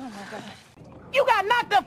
Oh my God. You got knocked the